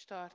Start.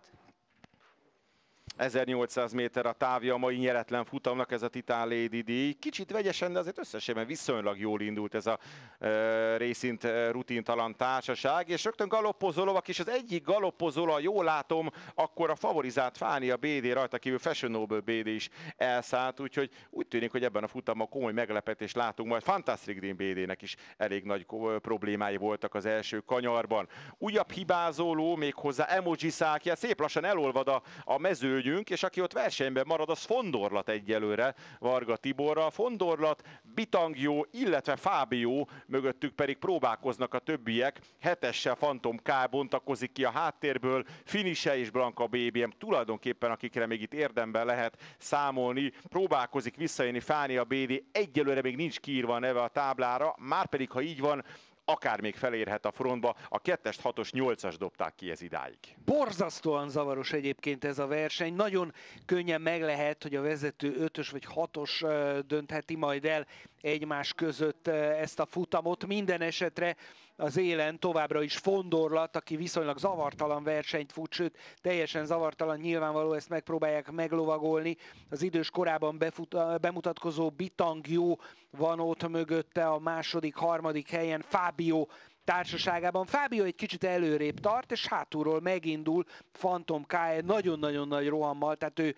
1800 méter a távja a mai nyeretlen futamnak, ez a Titán Lady díj. Kicsit vegyesen, de azért összességében viszonylag jól indult ez a e, részint e, rutintalan társaság, és rögtön galoppozó lovak, és az egyik galoppozó, ha jól látom, akkor a favorizált a BD rajta kívül Fashion Noble BD is elszállt, úgyhogy úgy tűnik, hogy ebben a futamban komoly meglepetést látunk, majd. Fantastic Dream BD-nek is elég nagy problémái voltak az első kanyarban. Újabb hibázóló, még hozzá emoji szákja, szép lassan elolvad a, a mező hölgyünk, és aki ott versenyben marad, az Fondorlat egyelőre Varga Tiborra. Fondorlat, Bitangjó, illetve Fábio mögöttük pedig próbálkoznak a többiek. Hetessel Fantom K bontakozik ki a háttérből, Finise és Blanka BBM tulajdonképpen, akikre még itt érdemben lehet számolni. Próbálkozik visszajönni Fáni a BD, egyelőre még nincs kiírva a neve a táblára, már pedig ha így van, akár még felérhet a frontba. A kettest, hatos, nyolcas dobták ki ez idáig. Borzasztóan zavaros egyébként ez a verseny. Nagyon könnyen meg lehet, hogy a vezető ötös vagy hatos döntheti majd el egymás között ezt a futamot. Minden esetre az élen továbbra is Fondorlat, aki viszonylag zavartalan versenyt fut, sőt teljesen zavartalan, nyilvánvaló ezt megpróbálják meglovagolni. Az idős korában befut, bemutatkozó Bitangjó van ott mögötte a második, harmadik helyen, Fábio társaságában. Fábio egy kicsit előrébb tart, és hátulról megindul Phantom K nagyon-nagyon nagy rohammal, tehát ő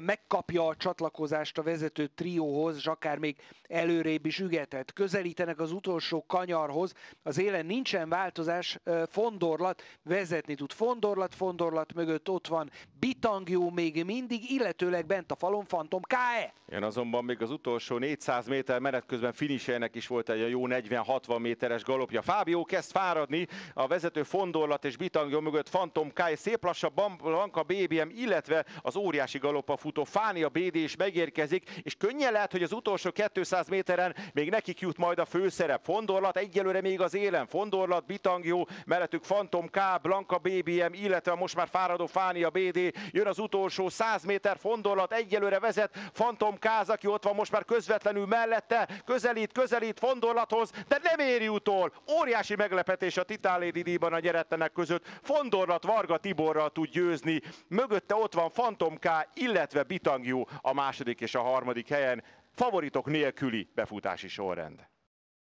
megkapja a csatlakozást a vezető trióhoz, és akár még előrébb is ügetett. Közelítenek az utolsó kanyarhoz, az élen nincsen változás, Fondorlat vezetni tud. Fondorlat, Fondorlat mögött ott van Bitangjó még mindig, illetőleg bent a falon Phantom KE. Én azonban még az utolsó 400 méter menet közben finishelyenek is volt egy jó 40-60 méteres galopja. Fábio kezd fáradni, a vezető Fondorlat és Bitangjó mögött. Phantom KE, szép lassabb Blanka BBM, illetve az óriási galop Európa futó Fánia BD is megérkezik, és könnyen lehet, hogy az utolsó 200 méteren még nekik jut majd a főszerep. Fondorlat egyelőre még az élen, Fondorlat, Bitangjó, mellettük Phantom K, Blanka BBM, illetve most már fáradó Fánia BD, jön az utolsó 100 méter, Fondorlat egyelőre vezet, Phantom K, aki ott van most már közvetlenül mellette, közelít, közelít Fondorlathoz, de nem éri utol. Óriási meglepetés a Titán Lady díjban a nyerettenek között. Fondorlat Varga Tiborral tud győzni, mögötte ott van Phantom K, illetve Bitangjú a második és a harmadik helyen favoritok nélküli befutási sorrend.